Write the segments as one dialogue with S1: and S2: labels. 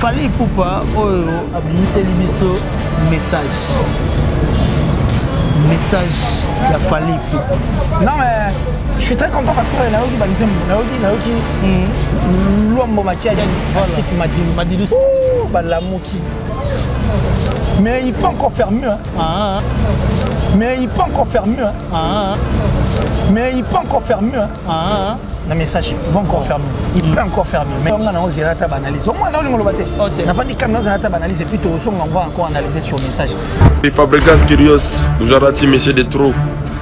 S1: Fali pupa oyo abimiseli biso message. Message ya fali pupa
S2: Non mais je suis très content parce que nayoki banzembo nayoki nayoki lwambo makiadi aseki madilu
S1: madilu
S2: Ouh, balamuki mais il peut encore faire mieux hein.
S1: ah,
S2: mais il peut encore faire mieux hein.
S1: ah,
S2: mais il peut encore faire mieux hein. Na message il peut encore faire mieux. Il peut encore faire mieux. Mais nga na ozela ata banalyse omwana olingo loba te
S1: Ok.
S2: nafandi kami nazela ata banalyse et puis tozonga on va encore analyser sur message.
S3: Et Fabregas Kyrios, Jarati Messier de Trop,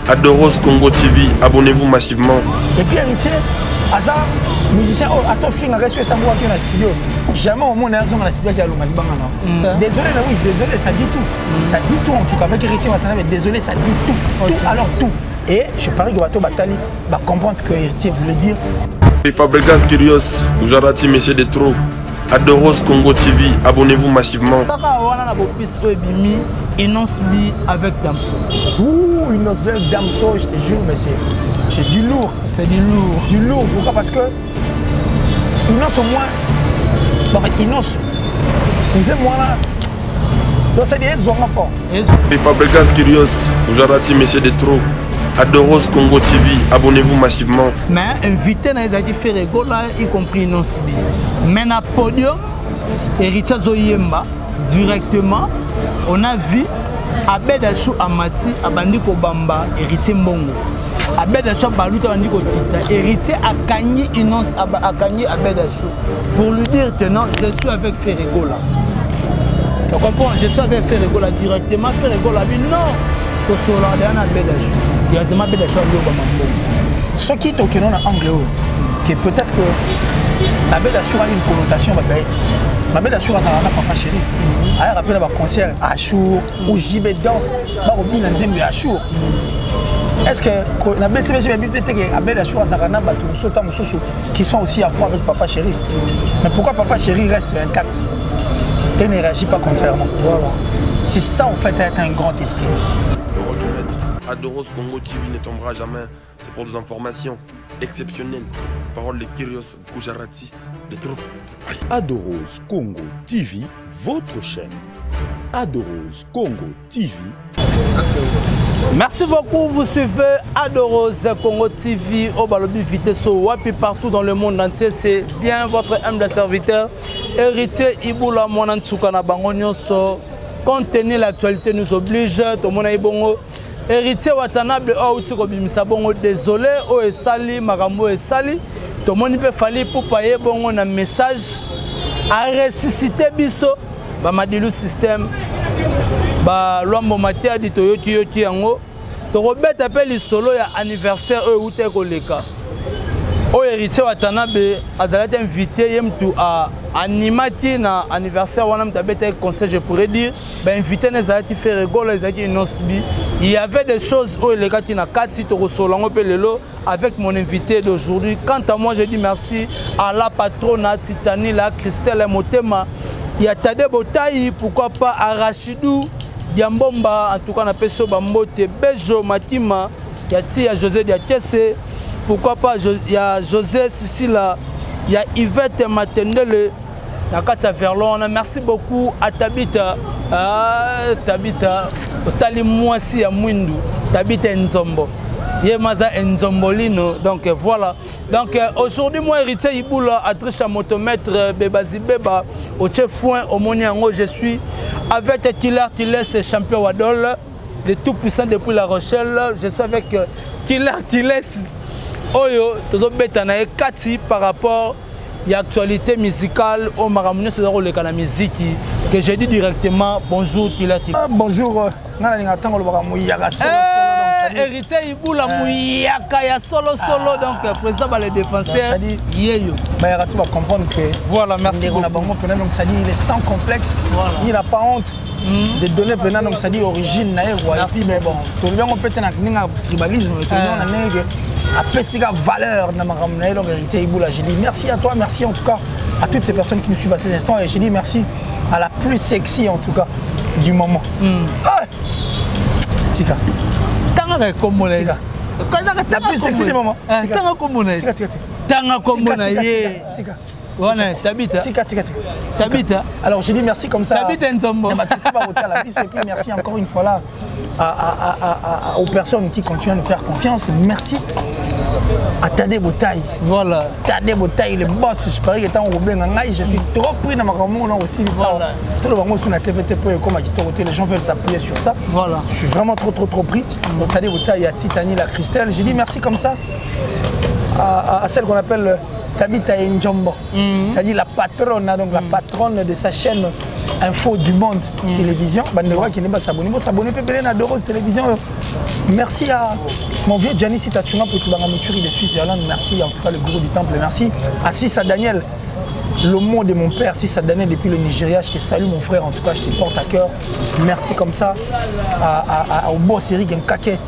S3: Adoros Congo TV, abonnez-vous massivement.
S2: et puis héritier aza musicien oyo ata ofingaka so esango waki na studio. Jamais omoni azonga na studio aki alonga libanga na désolé na oui désolé ça dit tout. Ça dit tout en tout cas. Avec héritier matana mais désolé ça dit tout. Tout alors tout et je parie que bato batali bacomprendre ce que héritier voulait dire
S3: Et Fabregas Kyrios, Jarati Messier de Trop, Adoros Congo TV, abonnez-vous massivement.
S1: inonce bi avec damso
S2: Ouh, os belle damso, je te jure, mais c'est, du lourd.
S1: c'est du lourd
S2: Du lourd, pourquoi? Parce que Inos au moins, en fait, Inos, on disait moi là, donc c'est des hommes fort.
S1: Yesu.
S3: Et Fabregas Kyrios, Jarati Messier de Trop, Adoros Congo TV, abonnez-vous massivement.
S1: Mais invité dans les actifs Ferregola, y compris Nonsbi. Mais dans le podium, Erita Zoyemba, directement, on a vu Abed Achou Amati, Abandi Kobamba, héritier Mbongo. Abed Achou Baluta, Abandi Kobita, héritier Akanyi Inons, Akanyi Abed Achou. Pour lui dire tenant, je suis avec Ferregola. Tu comprends Je suis avec Ferregola directement. Ferregola dit non, que cela est un Abed Achou. directement mpe
S2: dacho alobama mbongo soki tokendo na angle oyo ke peut-être que mabe dachour ali une connotation bato aye mabe dachour azalaka na papa chéri ayaka mpe na baconcert achour ou jibe danse bakobina nzembo ya achour est-ce que na bcbg bayebi te teke abe dachour azalaka na bato mosusu ta mosusu qui sont aussi à voir avec papa chéri mais pourquoi papa chéri reste intact et ne réagit pas contrairement voilà. c'est ça en fait être un grand esprit
S3: Adoros Congo TV ne tombera jamais. C'est pour des informations exceptionnelles. Parole de Kyrios Gujarati de Trop. Aïe.
S4: Adoros Congo TV, votre chaîne. Adoros Congo TV,
S1: Merci beaucoup, vous suivez Adoros Congo TV au Balobi Vitesse Wapi partout dans le monde entier. C'est bien votre humble serviteur, héritier Iboula Mwanantsuka na bango nyonso. Compte tenu l'actualité nous oblige, tout le monde est bon. Héritier Watanabe auti kobimisa bongo désolé o esali makambo esali. Tomoni mpe fali pupa ye bongo na message. Aresuscite biso bamadilu système. Balwambo matiadi toyoki yoki yango. Tokobeta mpe lisolo ya anniversaire oyo euta ekoleka oyo héritier watanabe azalaki invité ye mutu animati na anniversaire wana mutu abetaki conseil je pourrais dire bainvité na ezalaki faire egolo ezalaki inosbi il y avait des choses oyo elekaki na kati tokosola yango mpe lelo avec mon invité d'aujourd'hui. Quant à moi je dis merci à la patronne à titani la christelle motema. Ya tade botai pourquoi pas à rachidou diambomba en tout cas napesi oyo bambote bejo matima ya ti ya josé diakese pourquoi pas Jo- ya josé sisila ya yvette matendele na kati ya verlon. Wana merci beaucoup à tabita ah, tabita otali mwasi ya mwindu tabita enzombo ye maza enzombo lino donc euh, voilà. Donc euh, aujourd'hui moi héritier ibula atriche ya motomètre euh, bebazi beba otie foin omoni yango je suis avec killer kiles champion wadol le tout puissant depuis la rochelle. Je suis avec euh, killer kiles oyo tozobeta na ye kati par rapport ya actualité musicale. Oyo makambo nyonso eza koleka na miziki. Que je dis directement bonjour killer kiles
S2: Ah, bonjour, euh, nga nalinga ntango olobaka moyaka solo solo donc
S1: Eh,
S2: c'est-à-dire-
S1: héritier ibula moyaka ya solosolo donc euh, président bale défenseur
S2: C'est-à-dire-
S1: yeyo.
S2: Bayaka tu bacomprendre que
S1: voilà merci
S2: ndeko na
S1: beaucoup.
S2: bango mpena donc c'est-à-dire il est sans complexe.
S1: Voilà.
S2: il n'a pas honte de donner mpena donc c'est-à-dire origine na ye quoi et
S1: Merci.
S2: puis mais bon tolobi yango mpe te na ndenge ya tribalisme tolobi yango na
S1: Ah.
S2: ndenge apesi ka valeur na makambo na ye donc héritier ibula j'ai dit merci à toi merci en tout cas à toutes ces personnes qui nous suivent à ces instants. Et j'ai dit merci à la plus sexy en tout cas du moment. Ah tika.
S1: Na
S2: Tika.
S1: Tanga-
S2: La plus sexy du
S1: na-
S2: moment.
S1: Eh,
S2: Tika.
S1: tanga kombo na ye. na wana tabita
S2: tika tika tika.
S1: Tabita
S2: alors je dis merci comme ça.
S1: Tabita nzombo.
S2: Na batutu bakotala biso et puis merci encore une fois là à, à, à, à, aux personnes qui continuent à nous faire confiance. Merci à Tade Botaï
S1: voilà.
S2: Tade Botaï le boss je parie que tant obenga ngai je suis trop pris na makambo na aussi
S1: Voilà.
S2: tout le monde sur la TVT pour comme kitoko les gens veulent s'appuyer sur ça.
S1: Voilà.
S2: Je suis vraiment trop trop trop pris. Donc Tade Botaï à Titani la Christelle. J'ai dit merci comme ça à, à- à celle qu'on appelle Tabita Njombo. C'est-à-dire la patronne, hein, donc la patronne de sa chaîne Info du Monde Télévision. Bandera qui n'est pas s'abonner. Bon, s'abonner, peut Doros Télévision. Merci à mon vieux Gianni Sitachunga pour tout le de Suisse-Irlande. Merci en tout cas le gourou du temple. Merci à Sissa Daniel. Le mot de mon père, Sissa Daniel depuis le Nigeria, je te salue mon frère, en tout cas je te porte à cœur. Merci comme ça à, à- à- au boss Eric Nkake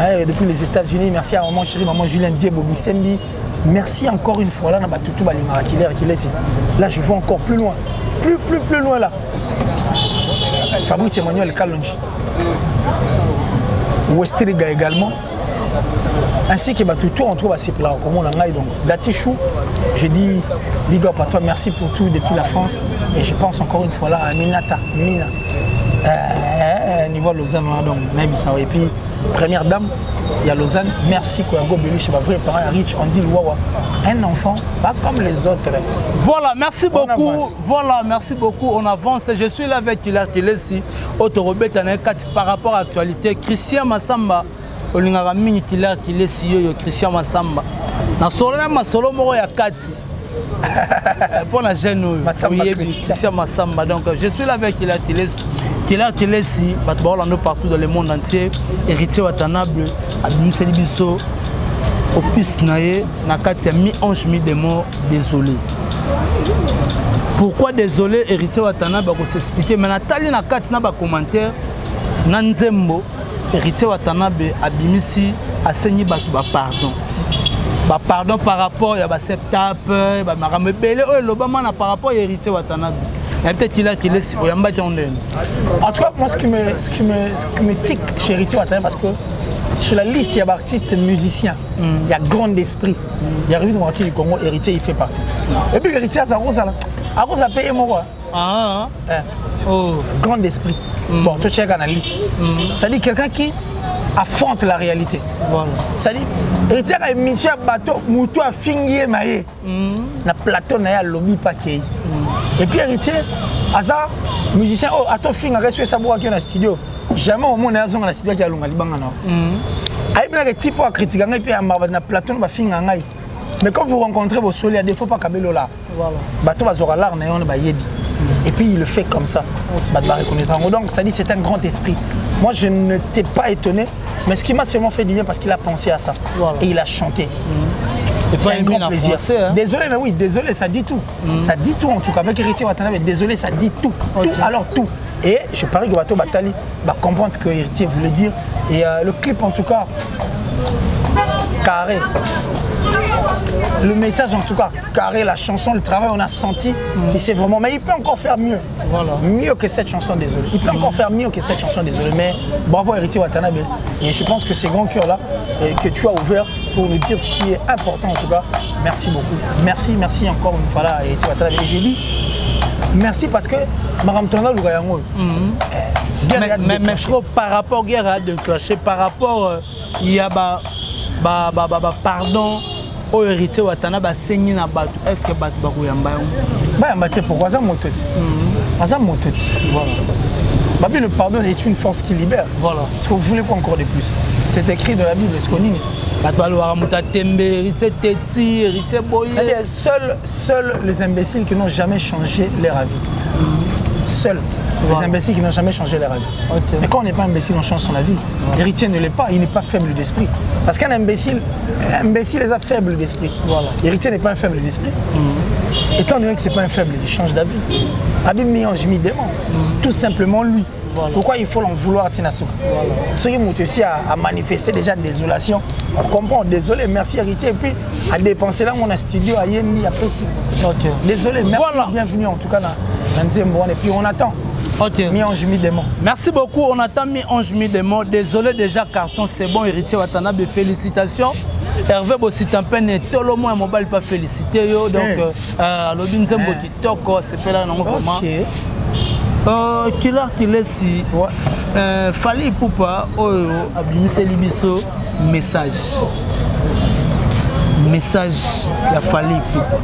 S2: hein, depuis les États-Unis. Merci à maman chérie, maman Julien Diebo Bisembi. Merci encore une fois là, Balingara qui. Là, je vois encore plus loin. Plus, plus, plus loin là. Fabrice Emmanuel Kalonji. Westriga également. Ainsi que Batutu, on trouve assez plat. Comme on a donc Datichou, je dis up à toi, merci pour tout depuis la France. Et je pense encore une fois là à Minata, Mina. Euh, niveau Lausanne, on a donc même ça. Et puis, première dame, il y a Lausanne. Merci Kouago Beluche, ma vraie parent Rich, on dit Wawa. Un enfant, pas comme les autres.
S1: Voilà, merci
S2: On
S1: beaucoup.
S2: avance.
S1: Voilà, merci beaucoup. On avance. Je suis là avec Hilaire Kilesi, Autorobet par rapport à l'actualité. Christian Massamba, olingaka mingi Hilaire Kilesi yoyo Christian Massamba. Na solo na masolo moko ya kati. Pour la jeune oyo,
S2: Massamba
S1: oyebi,
S2: Christian.
S1: Christian Massamba. Donc je suis là avec Hilaire Kilesi. Hilaire Kilesi, bato baolanda partout dans le monde entier. Héritier Watanabe, abimiseli biso opus na ye na kati ya mi ange mi demo désolé. Pourquoi désolé héritier watana bakosexplike mais natali na kati na bacommentaire na nzembo héritier watanabe abimisi asengi bato bapardon bapardon par rapport ya baseptape bamakambo ebele oyo elobama na par rapport ya héritier watanabe ya peut-être kila kilesi oyambaki yango ndeni
S2: En tout cas, moi, ce qui me, ce qui me, ce qui me tique chez Héritier Watanabe, parce que sur la liste, il y a artistes musiciens, il y a grand esprit. Il y a Rémi Martin du Congo, Héritier, il fait partie. Et puis, Héritier, ça rose, là. À cause, ça paye moi,
S1: ah,
S2: hein.
S1: oh.
S2: grand esprit. Bon, toi, tu es la liste. C'est-à-dire quelqu'un qui affronte la réalité.
S1: Voilà.
S2: cest à etiaka émission ya bato motu afingi ye na ye mm. na plateau na ye alobi pakei mm. et puis héritier aza musicien oyo atofingaka so esabwaki yo na studio? Jamais omona ye azonga na studio aki alonga libanga na ayebinaka ti mpo akritike ngai mpe yambaka bato na plateau no bafinga ngai mais quand vous rencontrez bosoli ya defo mpo
S1: pakabelola
S2: bato bazwaka lar na yo wana bayebi et puis il le fait comme ça donc ça dit c'est un grand esprit moi je ne t'ai pas étonné mais ce qui m'a seulement fait du bien parce qu'il a pensé à ça
S1: Voilà.
S2: et il a chanté c'est un grand plaisir.
S1: français hein.
S2: Désolé, mais oui, désolé, ça dit tout. Ça dit tout en tout cas. Avec Héritier Watanabe, désolé, ça dit tout. Tout, alors tout. Et je parie que Bato Batali va comprendre ce que Héritier voulait dire. Et euh, le clip en tout cas, carré. Le message en tout cas, carré, la chanson, le travail, on a senti qu'il sait vraiment. Mais il peut encore faire mieux.
S1: Voilà.
S2: Mieux que cette chanson, désolé. Il peut encore faire mieux que cette chanson, désolé. Mais bravo Héritier Watanabe. Et je pense que ces grands cœurs-là que tu as ouverts pour nous dire ce qui est important en tout cas, merci beaucoup. Merci, merci encore une fois là, Héritier Watanabe. Et j'ai dit merci parce que Madame Tonga Lougayango,
S1: mais, mais, par rapport guerre à déclencher par rapport euh, il y a ba ba ba ba, ba pardon au héritier watana basengi na bato. Est ce que bato bakoyamba yango
S2: bayamba te pourquoi? Aza moto te. Aza moto te.
S1: Voilà.
S2: Babi le pardon est une force qui libère.
S1: Voilà.
S2: Est-ce que vous voulez quoi encore de plus? C'est écrit dans la bible est-ce qu'on C'est-à-dire, seuls, seuls les imbéciles qui n'ont jamais changé leur avis. Seuls les imbéciles qui n'ont jamais changé leur avis.
S1: Ok.
S2: Mais quand on n'est pas imbécile, on change son avis. L'héritier ne l'est pas, il n'est pas faible d'esprit. Parce qu'un imbécile, un imbécile est faible d'esprit.
S1: Voilà.
S2: L'héritier n'est pas un faible d'esprit. Étant donné que ce n'est pas un faible, il change d'avis. Abim Miange mi démon. C'est tout simplement lui.
S1: Voilà.
S2: Pourquoi il faut l'en vouloir à Tinasuka Ce qui m'a aussi à, à manifester déjà désolation. On comprend, désolé, merci héritier. Et puis à dépenser là, mon studio à Yembi, à Pessit. Désolé, merci,
S1: Voilà.
S2: bienvenue en tout cas dans, dans. Et puis on attend.
S1: Ok.
S2: Mi-ange, mi-démon.
S1: Merci beaucoup. On attend mi-ange, mi-démon. Désolé déjà, carton, c'est bon, héritier Watanabe. Félicitations. Hervé Bositampene, tout le monde mobile pas félicité. Yo. Donc,
S2: eh.
S1: euh, euh Lobin Zembo
S2: eh.
S1: qui toque, oh, c'est
S2: pas là, non, comment. Okay.
S1: Euh, killer kilesi
S2: ouais.
S1: euh, fali pupa oyo oh, oh, abimiseli biso message message ya fali ipupa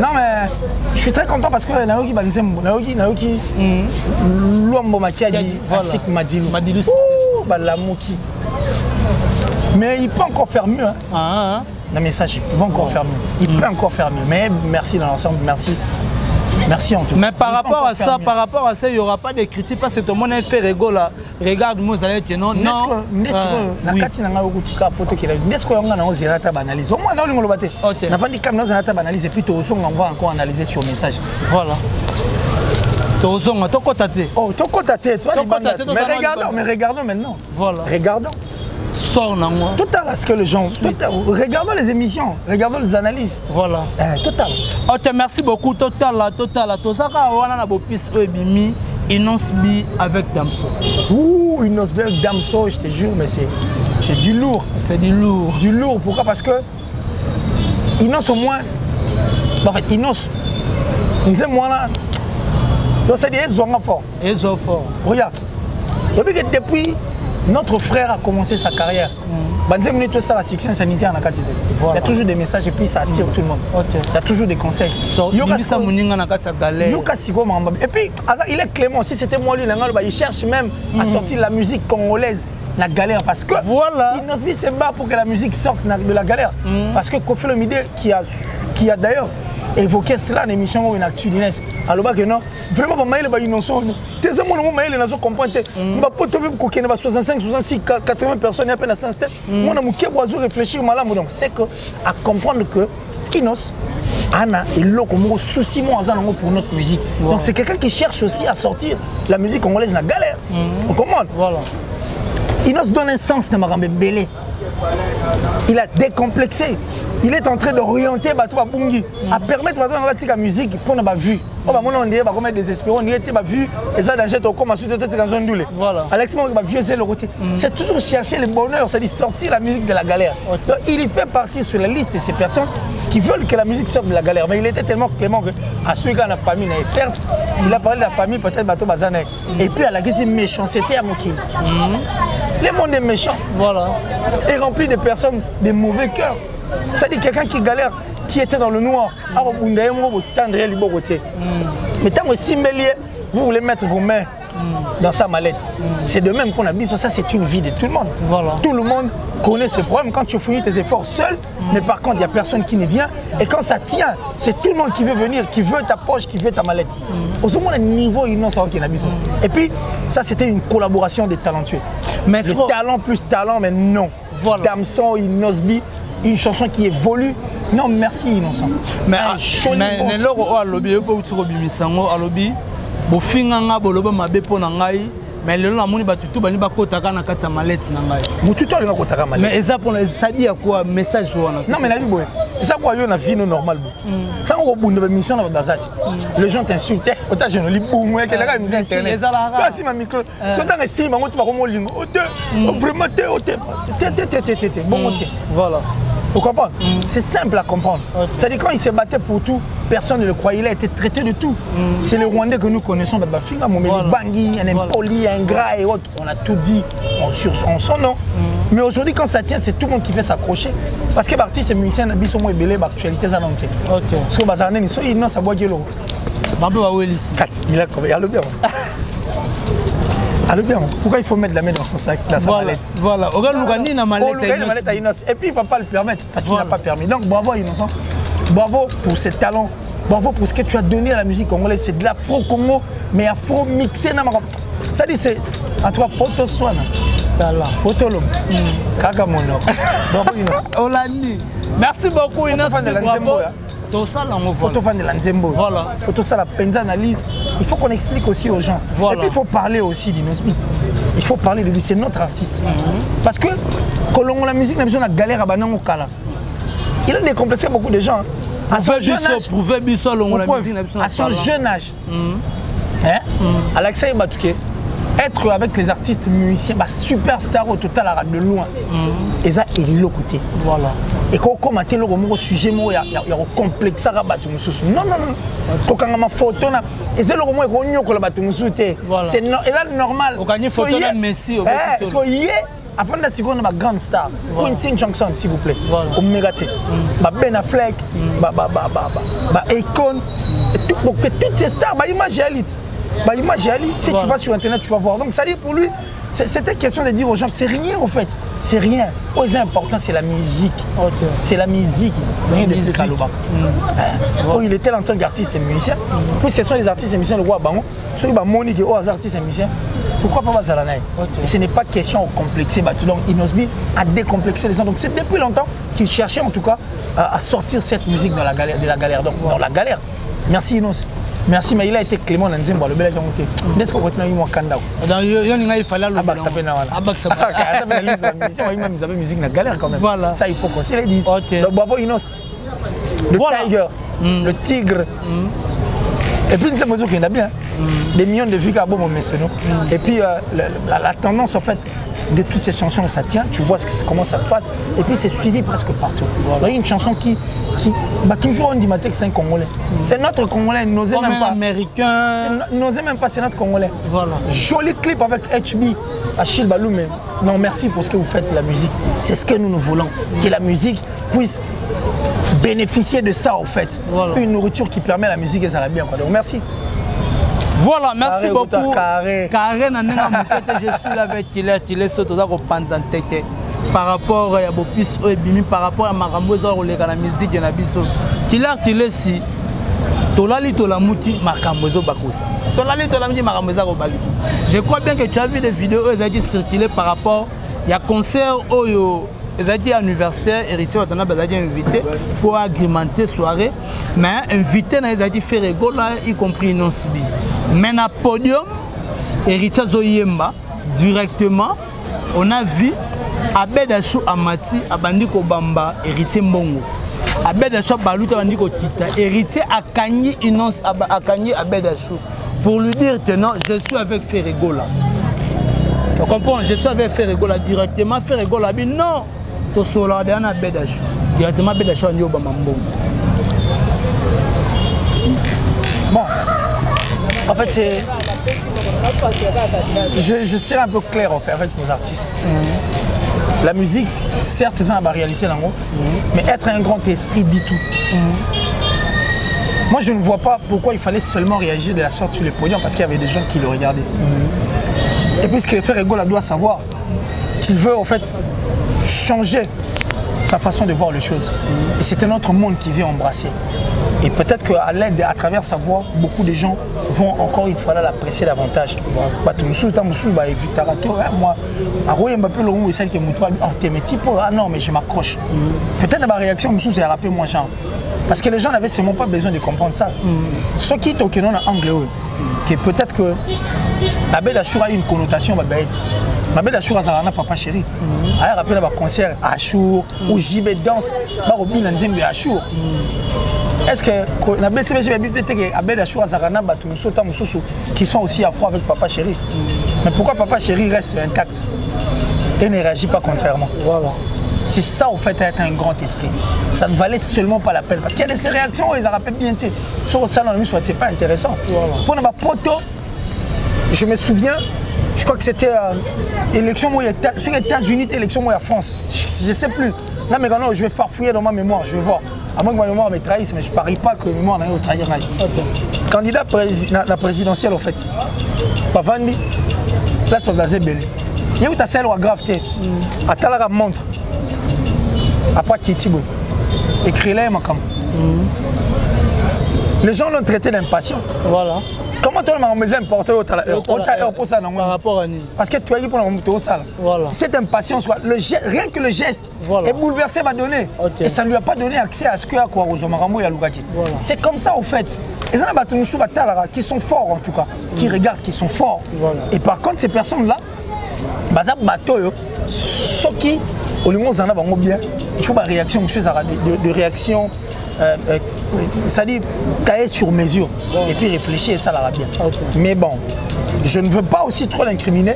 S2: Non mais je suis très content parce que Naoki Banzembo, Naoki, Naoki,
S1: mm.
S2: Que Madilou.
S1: Madilou
S2: Ouh, Balamoki. Mais il peut encore faire mieux. Hein.
S1: ah, ah.
S2: Non mais ça, il peut encore faire mieux. Il peut encore faire mieux. Mais merci dans l'ensemble, merci. Merci en tout cas.
S1: Mais par rapport à ça,
S2: mieux.
S1: par rapport à ça, il n'y aura pas de critiques parce que tout le monde a fait rigolo là. Regarde, moi, vous allez dire non, non. Ah,
S2: na ngai okutuka po tokela ndesko yango na ozela ata baanalyse omwa na olingo loba te navandi kame ata baanalyse tozonga va encore analyser sur message
S1: Voilà. tozonga tokɔta te
S2: oh tokota te toi
S1: Tokota
S2: mais regardons mais regardons maintenant
S1: Voilà.
S2: regardons
S1: sort nango
S2: total à ce que les gens total, regardons les émissions regardons les analyses.
S1: Voilà.
S2: Eh, total.
S1: Ok merci beaucoup. Totala totala tozaka wana na bopise oyo ebimi inonce bi avec damso.
S2: Ouh, une Osberg Damso, je te jure, mais c'est, du lourd.
S1: c'est du lourd.
S2: Du lourd, pourquoi? Parce que Inos au moins. En fait, Inos, nous sommes moi là. Donc c'est des fort.
S1: ezwa fort
S2: Regarde. Depuis que depuis notre frère a commencé sa carrière, Banzem nous tout ça la succès sanitaire en Akatite. Il y
S1: Voilà.
S2: a toujours des messages et puis ça attire tout le monde.
S1: Ok.
S2: Il y a toujours des conseils.
S1: So-
S2: Yoka
S1: bimisa
S2: Siko-
S1: moninga na kati ya galère
S2: Yoka Siko Mamba. Et puis, Aza, il est clément. Si c'était moi, lui, Nangalo, bah, il cherche même à sortir la musique congolaise, la galère. Parce que
S1: Voilà.
S2: Inosbi se bat pour que la musique sorte na- de la galère. Parce que Kofi Olomide, qui a, qui a d'ailleurs évoqué cela en émission ou une actu lunette, aloba que non vraiment bamaele bainonso te eza mwana mo mayele nazo comprendre te. Bapoto mpe kokende ba 65 66 80 personnes ya mpe na sens te. Mwana moke bo azo réfléchir malamu donc c'est que à comprendre que inos ana eloko moko souci mo aza nango pour notre musique. Donc c'est quelqu'un qui cherche aussi à sortir la musique congolaise na galère. On comprend?
S1: Voilà.
S2: Inos donne un sens à Marambe Belé. Il a décomplexé. Il est en train d'orienter Bato Babungi, à permettre Bato Babungi la musique pour avoir vue. Oh, bah, on dirait, bah, comme désespéré, on dirait, bah, vue, et ça, danger, au comme, ensuite, doule.
S1: Voilà.
S2: Alex, bah, vieux, c'est le côté. C'est toujours chercher le bonheur, c'est-à-dire sortir la musique de la galère. Donc, il fait partie sur la liste de ces personnes qui veulent que la musique sorte de la galère. Mais il était tellement clément que, à celui qui a la famille, certes, il a parlé de la famille, peut-être, Bato Bazane. Et puis, à la question méchanceté à Mokim. Le monde est méchant
S1: voilà
S2: est rempli de personnes de mauvais cœur. C'est-à-dire quelqu'un qui galère, qui était dans le noir. Alors, vous n'avez pas. Mais tant que si vous voulez mettre vos mains dans sa mallette, c'est de même qu'on a dit ça, c'est une vie de tout le monde.
S1: Voilà.
S2: Tout le monde connaît ses problèmes quand tu finis tes efforts seul, mais par contre, il n'y a personne qui ne vient. Et quand ça tient, c'est tout le monde qui veut venir, qui veut ta poche, qui veut ta mallette. Au moins, le niveau innocent qui est Et puis, ça, c'était une collaboration des talentueux.
S1: Mais
S2: le talent plus talent, mais non.
S1: Voilà.
S2: Damson, Inosbi, une chanson qui évolue. Non, merci Innocent.
S1: mais
S2: Un
S1: ah,
S2: joli
S1: mais
S2: morceau.
S1: na eloko oyo alobi yo mpe outi kobimisa yango alobi bofinganga boloba mabe mpo na ngai mais lelo namoni bato tu bani bakotaka na kati ya maleti na ngai
S2: motutu alinga kotaka male
S1: mais eza mpona esadi ya kwa message wana
S2: non mais nayebi boye eza kwa yo na vie no normal bo ntango kobunda bamission na bato baza te les gens t'insulte ota jeune libumu ekelaka musée
S1: Si,
S2: internet
S1: ezalaka.
S2: yo asima micro so ntango esili bango te bakoma olingo o te o vraiment te o te te te te te te te bongo te
S1: voilà
S2: Vous comprenez C'est simple à comprendre. C'est-à-dire quand il se battait pour tout, personne ne le croyait. Il a été traité de tout. C'est le Rwandais que nous connaissons, Baba Finga, Momeli
S1: Voilà.
S2: Bangui, un
S1: Voilà.
S2: impoli, un gras et autres. On a tout dit en, sur, en son nom. Mais aujourd'hui, quand ça tient, c'est tout le monde qui fait s'accrocher. Parce que l'artiste et musicien, Biso Mo Ebele, l'actualité, ça
S1: ok
S2: Parce que Bazarnen, il non, ça boit Gelo.
S1: mabe bawelisi
S2: Katz, Il a il a le bien. Ah, le bien. Pourquoi il faut mettre la main dans son sac, dans sa
S1: voilà
S2: mallette
S1: voilà okaluka nini na
S2: Oh, malette à Innocent. Et puis il ne va pas le permettre parce qu'il
S1: Voilà.
S2: n'a pas permis. Donc bravo à Innocent. Bravo pour ses talents. Bravo pour ce que tu as donné à la musique congolaise. C'est de l'afro-congo, mais afro-mixé. na maka- Ça dit, c'est. En tout cas, poto swana.
S1: tala
S2: Poto lom. Kaka mono. Bravo Innocent.
S1: olandi merci beaucoup
S2: la
S1: bravo Tosala
S2: Photo fan de la Nzembo.
S1: Voilà.
S2: Photo ça la penza analyse. Il faut qu'on explique aussi aux gens.
S1: Voilà.
S2: Et puis il faut parler aussi d'Inosbi. Il faut parler de lui. C'est notre artiste. Parce que quand la musique, la musique, on a galère à Banango Kala. Il a décomplexé beaucoup de gens. hein. À son jeune âge,
S1: prouve biso
S2: Pourquoi
S1: musique na biso
S2: à
S1: na
S2: son
S1: talent.
S2: jeune âge, hein, Alexei Batouké, être avec les artistes musiciens bah superstar au total arabe de loin. Mm. et ça elilo côté
S1: voilà.
S2: Et quand comme tel le sujet mo ya ya complexe à bato mususu non non non tokanga ma photo na et c'est le mo ko nyokola bato mususu te c'est normal.
S1: Okanye photo na Messi
S2: au
S1: bato
S2: so yé avant de seconde ma grande
S1: star.
S2: Quincy Johnson s'il vous plaît.
S1: Au
S2: mégate mm. ba Ben Affleck ba ba ba ba ba Econ toutes ces stars ba image élite. Baimage ya elite si tu vas sur internet tu vas voir. Donc ça dit pour lui c'est- c'était question de dire aux gens que c'est rien en fait. C'est rien. Oyo eza important c'est la musique. C'est la musique. Rien de plus
S1: musique.
S2: kaloba oyo il était en tant qu'artiste et musicien. Puisque sont les artistes et musiciens le roi bango soki bamoni ke oyo aza artiste et musicien pourquoi pas bazala na ye
S1: Ok.
S2: Et ce n'est pas question de complexer bato donc inosbi a décomplexé les gens. Donc c'est depuis longtemps qu'il cherchait en tout cas à, sortir cette musique dans la galère de la galère. Donc dans la galère. Merci Inos merci mais il a été clément na nzembo alobelaki yango te nde soki okotinaki mwa kanda?
S1: Donc, yo yo ninga il fallait
S2: abakisa mpe na wana
S1: Abakisa.
S2: Aza mpe na liste ya musicien, oyima misabe musique na galère quand même.
S1: Voilà.
S2: ça il faut qu'on se le dise.
S1: Ok.
S2: donc bravo Inos. Le
S1: Voilà.
S2: tiger. Le tigre. Et puis nzembo ezokenda bien des millions de vues kaka bomo meseno et puis euh, le- la, la tendance en fait de toutes ces chansons ça tient tu vois comment ça se passe et puis c'est suivi presque partout il y a une chanson qui qui bah toujours on dit que c'est un congolais c'est notre congolais n'osez même pas
S1: américain.
S2: N'osez même pas c'est notre congolais
S1: Voilà.
S2: Joli clip avec HB, Achille Balou, mais non, merci pour ce que vous faites, la musique. C'est ce que nous nous voulons, que la musique puisse bénéficier de ça, au fait.
S1: Voilà.
S2: Une nourriture qui permet à la musique et ça va bien. Donc, merci.
S1: Voilà, merci beaucoup.
S2: Carré.
S1: Na ndenge ya moke te, je suis là avec Killer Killer so toza kopanza nteke par rapport ya bopisi oyo ebimi par rapport ya makambo eza koleka na miziki na biso Killer Killer si tolali tolamuki makambo ezobakosa tolali tolamuki makambo eza kobalisa je crois bien que tu as vu des vidéos oyo ezalaki circuler par rapport ya concert oyo ezalaki anniversaire héritier batana bazalaki invité pour agrémenter soirée. Mais invité na ye ezalaki faire egola y compris nonsbi mais na podium héritier azoyemba directement on a vu abed ashu amati abandi kobamba héritier mbongo. Abed ashu baluta abandi kokita. Héritier akangi inonce akangi abed ashu pour lui dire que non je suis avec ferregola tu comprends? Je suis avec ferregola directement ferregola abi non tosolaka deya na directement mbongo
S2: Bon, en fait, c'est. Je, je serai un peu clair en fait, avec nos artistes. La musique, certes, c'est la réalité, là, mais être un grand esprit dit tout. Moi, je ne vois pas pourquoi il fallait seulement réagir de la sorte sur les podiums parce qu'il y avait des gens qui le regardaient. Et puisque Ferregola doit savoir qu'il veut en fait changer sa façon de voir les choses. Et c'est un autre monde qui vient embrasser. Et peut-être qu'à l'aide, à travers sa voix, beaucoup de gens vont encore une fois l'apprécier davantage. bato mosusu ta mosusu baevitaka to ah, moi abi oh, ah non mais je m'accroche peut-être na baréaction mosusu ya rappel moi genre parce que les gens n'avaient seulement pas besoin de comprendre ça soki tokeno na anglais oyo que peut-être que babel ashur a une connotation babaye babel ashur azalaka na papa chéri ayaka mpe na baconcert ashur ou jibe danse bakobina nzembo ya ashur est-ce que ko- na besi besi bayebi te ke abel ashur azalaka na bato mosusu ata mosusu qui sont aussi à froid avec papa chéri mais pourquoi papa chéri reste intact et ne réagit pas contrairement
S1: voilà
S2: c'est ça au fait être un grand esprit. Ça ne valait seulement pas la peine. Parce qu'il y a des réactions, ils en rappellent bien. tu sais. Sur ça, dans soit c'est pas intéressant.
S1: Voilà.
S2: Pour ma poto, je me souviens, je crois que c'était euh, élection moi, sur les États-Unis, élection moi, à France. Je ne sais plus. Là, mais non, je vais farfouiller dans ma mémoire, je vais voir. À moins que ma mémoire me trahisse, mais je ne parie pas que ma mémoire n'a rien trahir. là. Candidat prési- na, na présidentielle, en fait. Pavandi, place of Gazebele. Il y a où ta selle ou grave, tu sais. À Talara montre. après Kiti boy écrit-les makam les gens l'ont traité d'impatient
S1: voilà
S2: comment toi makambo eza importé otala ota heure mposa
S1: par
S2: nango
S1: rapport à nini
S2: parce que toyaki mpona makambo toosala
S1: Voilà.
S2: cette impatience quoi, le geste, rien que le geste
S1: Voilà.
S2: est bouleversé ma donné
S1: Ok.
S2: et ça ne lui a pas donné accès à ce que akoka kozwa makambo oyo alukaki
S1: Voilà.
S2: c'est comme ça au fait eza na bato mosusu batalaka qui sont forts en tout cas qui regardent qui sont forts
S1: Voilà.
S2: et par contre ces personnes là baza bato oyo soki olingi ozala na bango bien il faut baréaction mosusu ezalaka de, de, de réaction euh, euh, c'est-à-dire tailler sur mesure et puis réfléchir et ça la bien. Mais bon, je ne veux pas aussi trop l'incriminer.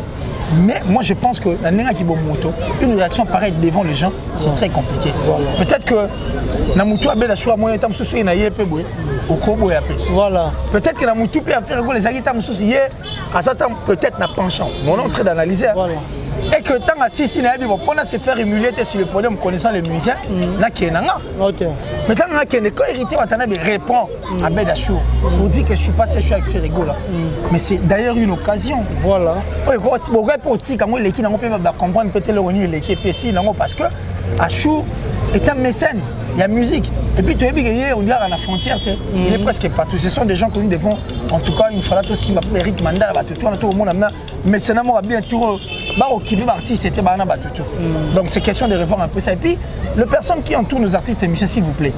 S2: Mais moi je pense que la Kibomoto, une réaction pareille devant les gens, c'est très compliqué. Peut-être que Namutu Abel a choisi moyen de faire na boy, au kobo.
S1: Voilà.
S2: Peut-être que Namutu peut faire les agita yé, à ça peut-être n'a penchant. On est en train d'analyser. hein.
S1: Voilà.
S2: et que tant à 6 na bibo pour se faire émuler sur le podium connaissant les musiciens mm. na kenanga
S1: OK.
S2: Mais quand na kende quand héritier watana be répond mm. à Bedachour on dit que je suis passé je suis avec Ferigo là mm. mais c'est d'ailleurs une occasion.
S1: Voilà.
S2: Ouais ko ti boga pour ti kango leki nango pe ba comprendre peut-être le roni leki pe si nango parce que Achour est un mécène. Il y a musique et puis toyebi ke ye on dirait na frontière te il est presque partout ce sont des gens que nous devons en tout cas une fois là mpe eric mandala bato to wana tokomona mna mécénat moko bien tour bakokibi baartiste ete baa na bato to donc c'est question de revoir un peu ça et puis les personnes qui entourent nos artistes et musiciens s'il vous plaît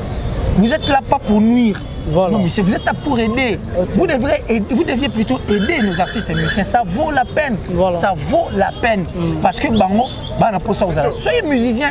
S2: vous êtes là pas pour nuire
S1: Voilà.
S2: nos musiciens, vous êtes là pour aider. Vous, devrez aider- vous deviez plutôt aider nos artistes et musiciens. Ça vaut la peine.
S1: Voilà.
S2: Ça vaut la peine. Parce que bango, bana pour ça vous. Soyez musicien,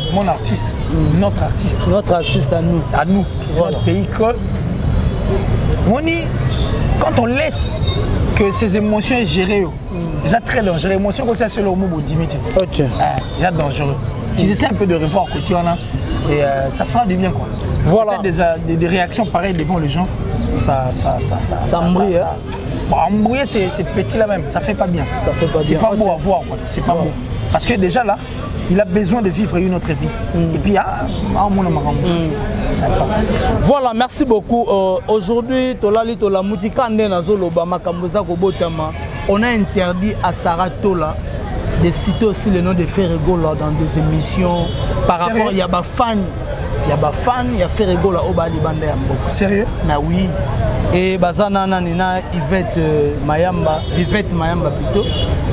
S2: Bon, ces mon artiste, notre artiste,
S1: notre artiste à nous
S2: à nous,
S1: Voilà.
S2: notre pays, que on y- quand on laisse que ces émotions soient gérées, c'est très dangereux. Les émotions comme ça, c'est le mot pour limiter.
S1: ok
S2: Ah, c'est dangereux. Ils essaient un peu de revoir côté on a et euh, ça fera du bien quoi.
S1: Voilà.
S2: Des, euh, des, des réactions pareilles devant les gens, ça ça ça ça
S1: Ça embrouille, hein.
S2: Bon, embrouiller c'est c'est petit là même, ça fait pas bien.
S1: Ça fait pas
S2: C'est
S1: bien.
S2: pas
S1: Ok.
S2: beau à voir quoi. C'est pas
S1: Ouais.
S2: beau. Parce que déjà là, il a besoin de vivre une autre vie. Et puis ah, amour, c'est important.
S1: voilà merci beaucoup. Euh, aujourd'hui tolali kobotama on a interdit à Sarah Tola de citer aussi le nom de Ferregola dans des émissions. Par
S2: Sérieux?
S1: rapport il y a ba fan il y a ba fan il y a Ferregola au mboka
S2: Sérieux?
S1: Na oui et baza na nani na Yvette euh, Mayamba Vivette Mayamba plutôt.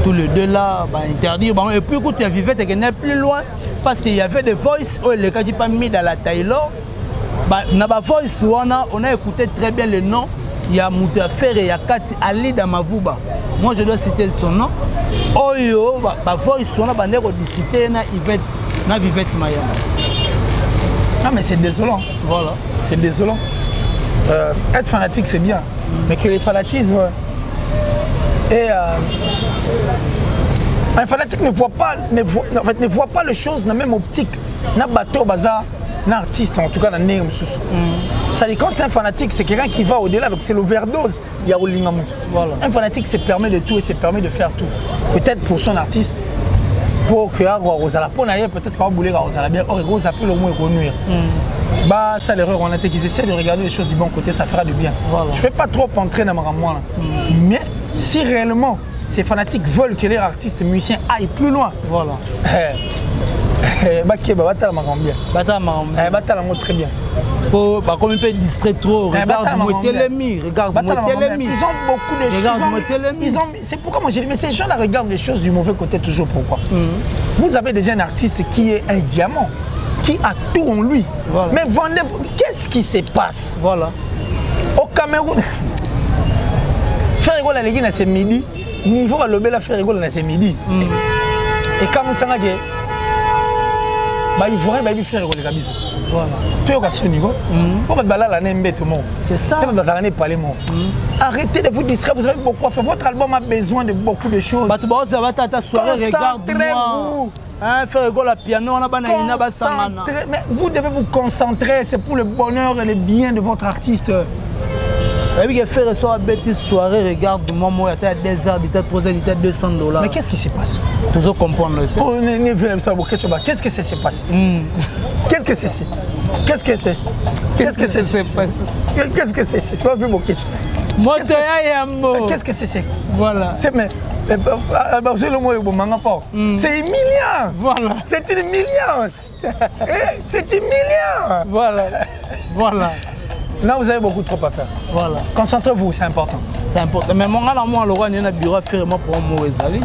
S1: Tous les deux là bah interdit. Bon et puis écoute il y a Vivette qui n'est plus loin parce qu'il y avait des voices. Où les qui pas mis dans la Taylor. Bah na ba voice wana on a écouté très bien le nom. Il y a Mouta Ferre ya Kati Ali Damavuba moi je dois citer son nom. Oyo ba, ba voice wana bande ko citer na Yvette na Vivette Mayamba.
S2: Ah mais c'est désolant.
S1: voilà.
S2: C'est désolant. Euh, être fanatique, c'est bien. Mais que les fanatismes. Et. euh, un fanatique ne voit pas, ne voit, en fait, ne voit pas les choses dans la même optique. Na bateau, bazar, na artiste, en tout cas, dans le Ça dit, quand c'est un fanatique, c'est quelqu'un qui va au-delà, donc c'est l'overdose. Il y a.
S1: Voilà.
S2: Un fanatique se permet de tout et se permet de faire tout. Peut-être pour son artiste, pour que Rosala, pour peut-être qu'on bouler Rosala bien, or, Rosala peut au moins renuire. Bah, ça l'erreur, on a été qu'ils essaient de regarder les choses du bon côté, ça fera du bien.
S1: Voilà.
S2: Je ne vais pas trop entrer dans ma moi là. Mais si réellement ces fanatiques veulent que leurs artistes musiciens aillent plus loin,
S1: voilà
S2: eh, bah, Keba, bah, t'as la marre bien.
S1: bata makambo
S2: Eh, très bien.
S1: po bakomi mpe distrait trop
S2: Eh,
S1: regarde
S2: batala
S1: mo
S2: makambo bien.
S1: etelemi regarde mo
S2: t'as la marre bien.
S1: etelemi
S2: Ils ont beaucoup de choses.
S1: Regarde,
S2: ils ont-
S1: Motelemi.
S2: C'est pourquoi moi j'ai dit, mais ces gens-là regardent les choses du mauvais côté toujours. Pourquoi? Vous avez déjà un artiste qui est un diamant, qui a tout en lui.
S1: Voilà.
S2: Mais vendez-vous, qu'est-ce qui se passe
S1: Voilà.
S2: Au Cameroun, faire école à l'église, c'est midi. Niveau à l'obé, la faire école, c'est midi. Hmm. Et comme ça, on dit, bah, ils vont bien faire école, les
S1: Voilà.
S2: Tu es hmm. à ce niveau, pourquoi tu vas là, tout le monde
S1: C'est ça.
S2: Tu vas là, parler moi. Arrêtez de vous distraire, vous avez beaucoup à faire. Votre album a besoin de beaucoup de choses.
S1: Bah, tu vas à ta soirée,
S2: regarde-moi.
S1: Hein, faire piano wana bana ina basangana.
S2: Concentrez- mais vous devez vous concentrer c'est pour le bonheur et le bien de votre artiste.
S1: Oyebi ke faire so abeti soirée regarde moi moi ya 2 heures dita 3 heures dita 200 dollars.
S2: Mais qu'est-ce qui se passe
S1: tozo comprendre
S2: Oh, pas, Qu'est-ce que c'est s'est passé?
S1: Mm.
S2: Qu'est-ce que c'est Qu'est-ce que c'est? Qu'est-ce que c'est Qu'est-ce que c'est c'est m'as vu Bokecho
S1: moto ya yambo
S2: Qu'est-ce que c'est c'est
S1: voilà
S2: C'est mais mais, bah, bah, bah, c'est le mot bon manga fort. C'est humiliant.
S1: Voilà.
S2: C'est une humiliance. Eh, c'est humiliant.
S1: voilà voilà
S2: Là, vous avez beaucoup trop à faire.
S1: Voilà.
S2: Concentrez-vous, c'est important.
S1: C'est important. Mais mon gars, là, moi, le roi, il y a un bureau à faire moi pour un mot ezali.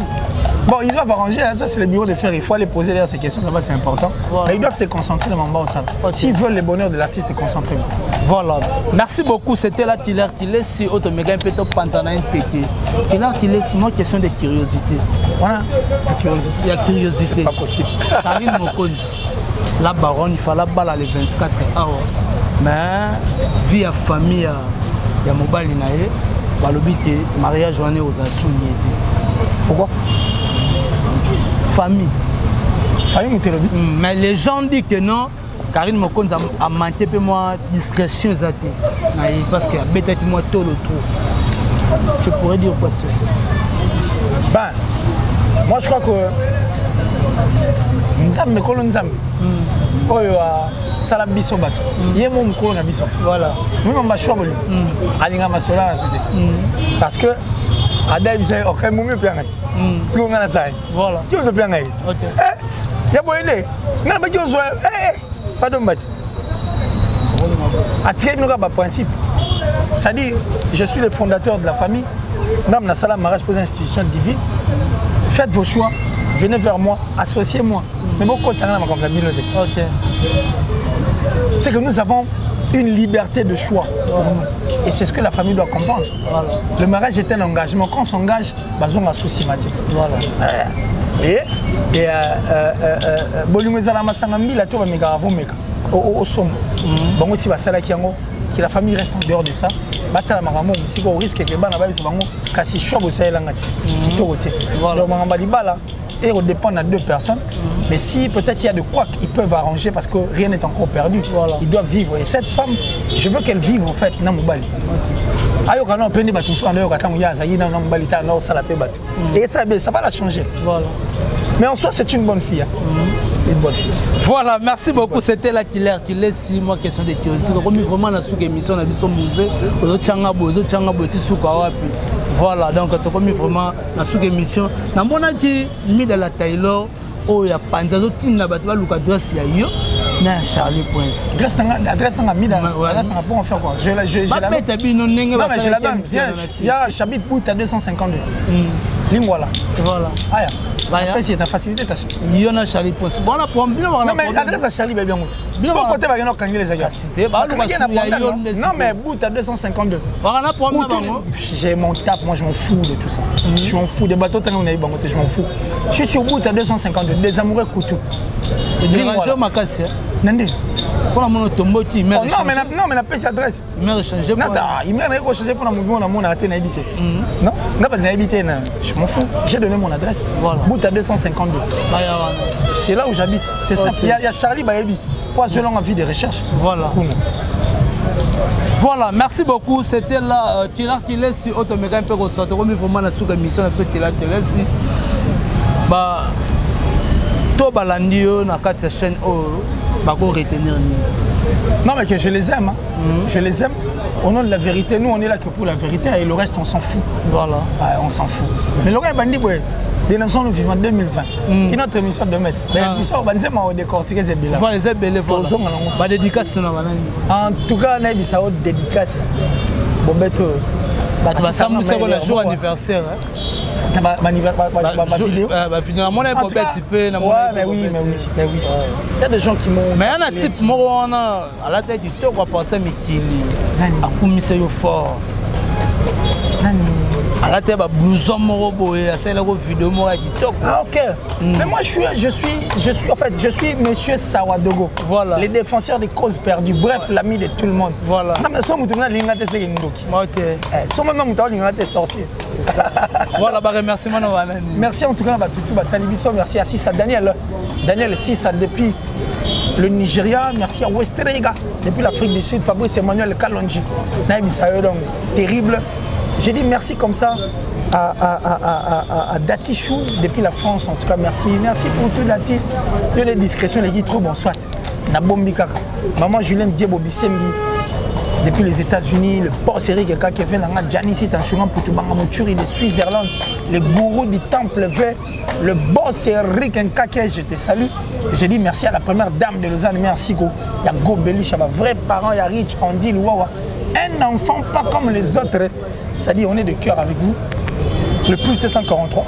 S2: Bon, ils doivent arranger, hein, ça c'est le bureau de faire, il faut aller poser d'ailleurs ces questions là-bas, c'est important.
S1: Voilà.
S2: Mais ils doivent se concentrer dans mon au salon.
S1: Ok.
S2: S'ils veulent le bonheur de l'artiste, concentrez-vous.
S1: Voilà. Merci beaucoup. C'était là Tiller qui laisse Otomega un peu de Panzana Teke. Tiller qui laisse moi question de curiosité.
S2: Voilà, la curiosité.
S1: Il y a curiosité.
S2: C'est pas possible.
S1: Karine Mokonzi. La baronne, il fallait balle les 24 heures. Mais, vie à famille, il y a mobile nae. balobi te mariage wana ozala sounie te
S2: Pourquoi
S1: famille.
S2: Famille
S1: mmh, Mais les gens disent que non, Karine Mokonz a, a manqué peu moi discrétion zate. Parce que peut-être moi tôt le trou. Je pourrais dire quoi ça
S2: Ben, moi je crois que Nzambe kolo Nzambe. Mm. Oyo a sala biso bato. Mm. Ye mo mkolo na biso.
S1: Voilà.
S2: Moi mamba choix bolu. Alinga masola na sote. Mm. Parce que adayebisa ye okay momi opeyanga ti sikoyo nga nasala ye
S1: voilà.
S2: Ti oto opeyanga ye
S1: ok.
S2: Eh, ya boye nde nga nabaki ozwa pardon bati atire bino kaka baprincipe c'est-à-dire je suis le fondateur de la famille. Ndambe nasala mariage pose institution divine. Faites vos choix. Venez vers moi. Associez moi mais bokotisanga na makambo na bino te
S1: ok.
S2: C'est que nous avons une liberté de choix pour nous. Et c'est ce que la famille doit comprendre.
S1: voilà
S2: Le mariage est un engagement. Quand on s'engage, bazon a souci
S1: voilà
S2: Et et euh, euh, euh, euh, bolingo ezala masanga mbila to bameka avomeka au somo. Bango si basalaki yango que la famille reste en dehors de ça. batala makambo mosika au risque ke bana babisa bango kasi choix bosalelanga te kitoko te donc makambo libala et redépendre à deux personnes. Mais si peut-être il y a de quoi qu'ils peuvent arranger parce que rien n'est encore perdu
S1: Voilà.
S2: ils doivent vivre. Et cette femme je veux qu'elle vive en fait na osala mpe bato et ça ça va la changer.
S1: Voilà.
S2: Mais en soi c'est une bonne fille hein. une bonne fille.
S1: Voilà, merci beaucoup. C'était la killer qui laisse moi question de curiosité. Donc, on vraiment dans sous émission, on a vu son musée, on a changa bozo, changa bozo, souka wapi. voilà donc tokomi vraiment na suki émission. Namonaki midala taylor oyo apanzi azotinda bato baluka adresse ya yo na ya
S2: charlie
S1: princeapeta bino ndenge
S2: ya chabit buta 252 lingwala
S1: voilà.
S2: Aya.
S1: yo na charli bona problèmeadresse
S2: ya charli
S1: bayebi
S2: yango
S1: teokote
S2: bakenda
S1: kokangela
S2: ezalianon mais buta 252 j'ai mon tape moi je m'en fous de tout ça. Je m'en fous de bato ntango nayebi bango te je m'en fous. Je suis sur buta 252 des amoureux
S1: coutu makasi nande mpona mona otomboti
S2: oh, non mais napesi adresse.
S1: Imere naye
S2: kochange mpona mobimo namonaka te nayebi te non nga bato nayebi te na je m'en fous. J'ai donné mon adresse. Buta ah, 252 c'est là où j'habite c'est simple ya charlie bayebi. Po azwelanga vie de recherche.
S1: Voilà.
S2: Kuna
S1: Voilà, merci beaucoup. C'était là Tila Tilesi, Otomega Impego Santo, comme vraiment la souka mission de Tila Tilesi. Bah, to balandi yo na kati ya chaîne oyo oh. Bako retenir nini
S2: Non, mais que je les aime. hein. Je les aime. Au nom de la vérité, nous on est là que pour la vérité et le reste on s'en fout.
S1: voilà
S2: Ouais, on s'en fout. Mais le gars, Bandi, ouais, des nations nous vivons en 2020. Qui est notre émission de mettre. Mais
S1: Ah.
S2: l'émission, Bandi, on va décortiquer ces bilans.
S1: voilà eza ebele
S2: Tozonga nango susu.
S1: badédicace na banani
S2: En tout cas, on a eu ça au dédicace. Bobeto.
S1: bato basambwisako na jour anniversaire
S2: vidéo.
S1: bavideo namona bobeti mpe
S2: mais
S1: yana type moko wana alatai kitoko apartie mikili akumisa yo fort. Alati ya bablouson moko boye asalelako video moko ya kitoko
S2: Ah ok. Mais moi je suis, je suis, je suis, en fait, je suis Monsieur Sawadogo.
S1: Voilà.
S2: Les défenseurs des causes perdues. Bref, l'ami de tout le monde.
S1: Voilà.
S2: Non mais ça, mutumna lingate c'est ndoki.
S1: ok
S2: Eh, so même mutumna lingate sorcier.
S1: c'est ça voilà baremerciement na banani
S2: Merci en tout cas à Batutu Batalibiso, merci à Sissa Daniel. Daniel Sissa depuis le Nigeria, merci à Westerega depuis l'Afrique du Sud, Fabrice Emmanuel Kalonji. Naïm Sayo, donc terrible. J'ai dit merci comme ça à, à, à, à, à, à Dati Chou depuis la France. En tout cas, merci. Merci pour tout Dati. Il y a des discrétions, les guides trop bon, soit. Na bombi kaka. Maman Julien Diebo Bissembi. depuis les États-Unis, le boss Eric Eka qui vient dans Janice Tanchuran Poutubanga Mouchuri de Suisse-Irlande, le gourou du temple vert, le boss Eric Nkake, je te salue. Et je dis merci à la première dame de Lausanne, merci Go. Il y a Go Belich, il y a vrais parents, il y a Rich, Andy, Louawa. Un enfant pas comme les autres, c'est-à-dire on est de cœur avec vous. Le plus 743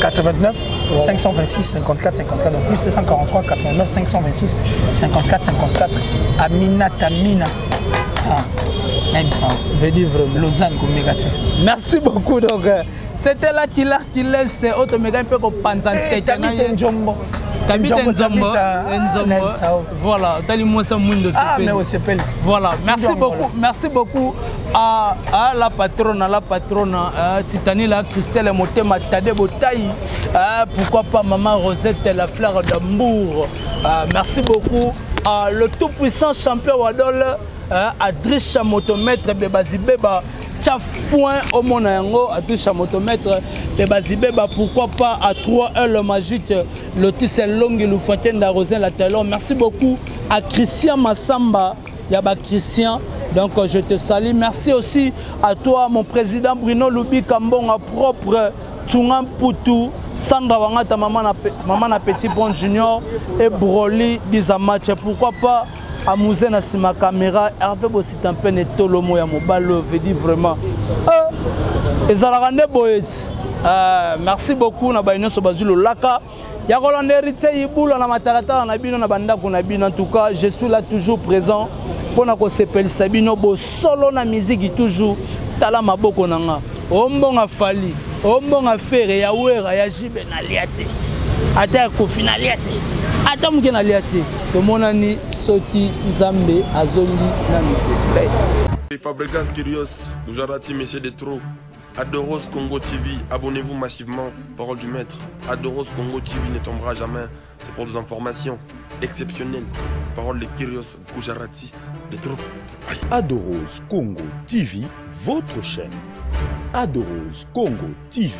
S2: 89 526 54 54 donc plus 243 89 526 54 54 Amina Tamina ah, même ça
S1: vraiment.
S2: Lausanne comme
S1: merci beaucoup donc euh, c'était là qui l'a qui laisse autre méga un peu comme panzan Nzombo Nzombo. Voilà mundo
S2: ah
S1: voilà merci beaucoup merci beaucoup à, à la patronne à la patronne euh, Titani la Christelle Motema Tade Botaï pourquoi pas maman Rosette la fleur d'amour. Merci beaucoup à le tout puissant champion Wadol euh, Adriche Motomètre Bebazibeba tia foin omona yango. Atusha motomètre mpe bazibeba. Pourquoi pas à 3 heures le magique lotis elongi lufontaine d'arosin la talon. Merci beaucoup à christian massamba. Ya bachristian donc je te salue. Merci aussi à toi mon président bruno lubika mbonga propre tsunga mputu sandra wangata mama na, mama na petit pont junior et broli bizamatch pourquoi pas amuze na nsima caméra herve bosita mpe na etolomo ya mobali oyo vedi vraiment ezalaka nde boye ti merci beaucoup na baye nyonso bazwi lolaka ya kolanda héritier yibula na matalatala na bino na bandako na bino. En tout cas je suis là toujours présent mpona kosepelisa bino bosolo na miziki toujours. Tala maboko na nga. Ombonga fali ombonga fere ya wera ya jibe nalia te ata ya kofi nalia te ata moke nalia te tomonani soki nzambe azongi nanu te
S3: Gujarati, Messieurs des Trous, Adoros Congo TV, abonnez-vous massivement, parole du maître. Adoros Congo TV ne tombera jamais, c'est pour des informations exceptionnelles. Parole de Kyrios, Gujarati, des troupes. Aïe.
S4: Adoros Congo TV, votre chaîne. Adoros Congo TV,